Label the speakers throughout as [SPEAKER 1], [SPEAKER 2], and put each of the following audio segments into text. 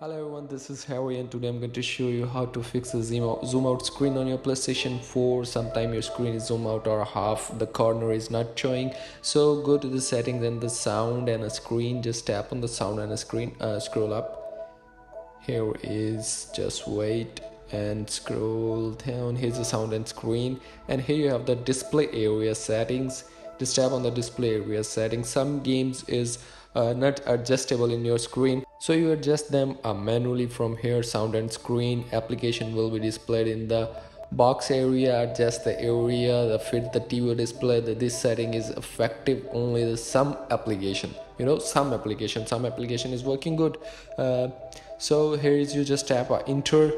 [SPEAKER 1] Hello everyone, this is Harry and today I'm going to show you how to fix a zoom out, zoom out screen on your PlayStation 4. Sometime your screen is zoom out or half the corner is not showing. So go to the settings and the sound and a screen. Just tap on the sound and a screen, uh, scroll up. Here is just wait and scroll down. Here's the sound and screen and here you have the display area settings. Just tap on the display. Area setting Some games is uh, not adjustable in your screen. So you adjust them uh, manually from here. Sound and screen application will be displayed in the box area. Adjust the area the fit the tv display. The, this setting is effective only the some application. You know some application. Some application is working good. Uh, so here is you just tap uh, enter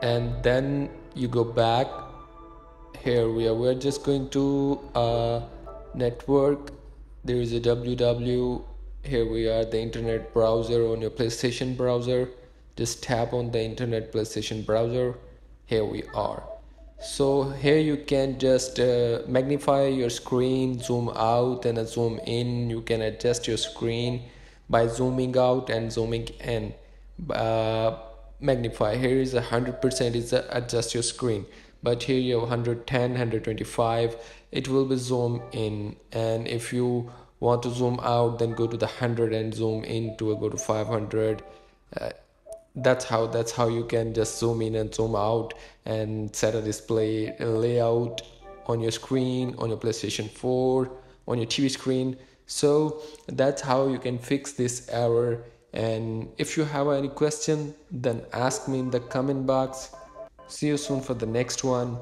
[SPEAKER 1] and then you go back. Here we are. We're just going to uh, network. There is a www here we are the internet browser on your playstation browser. Just tap on the internet playstation browser. Here we are. So here you can just uh, magnify your screen zoom out and zoom in. You can adjust your screen by zooming out and zooming in. Uh, magnify. Here is a hundred percent is adjust your screen but here you have 110 125 it will be zoom in. And if you want to zoom out then go to the 100 and zoom in to go to 500 uh, that's how that's how you can just zoom in and zoom out and set a display layout on your screen on your playstation 4 on your tv screen. So that's how you can fix this error. And if you have any question then ask me in the comment box see you soon for the next one